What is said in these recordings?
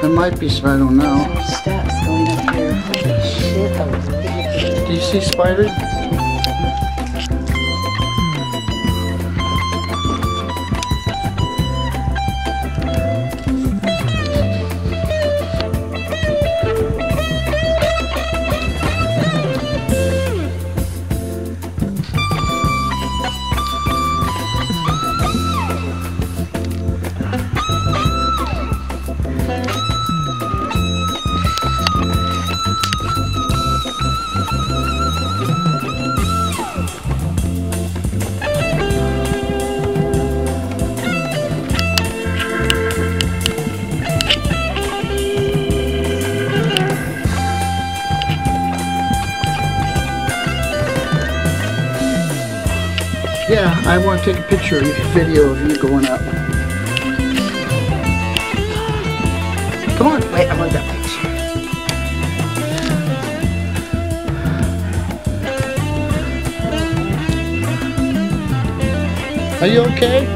There might be some, I don't know. Steps going up here. Holy shit, that was big. Do you see spiders? Yeah, I want to take a picture, a video of you going up. Come on. Wait, I want that picture. Are you okay?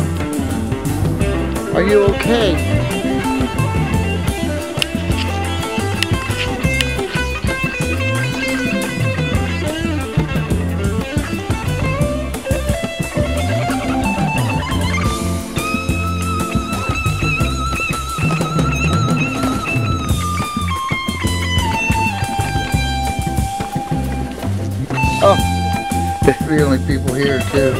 Are you okay? They're the only people here too.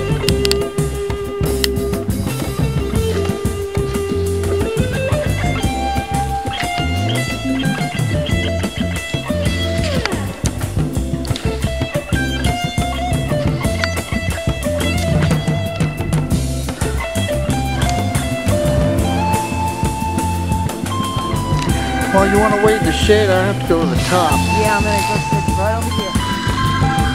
Well, you want to wait in the shade? I have to go to the top. Yeah, I'm gonna go sit right over here.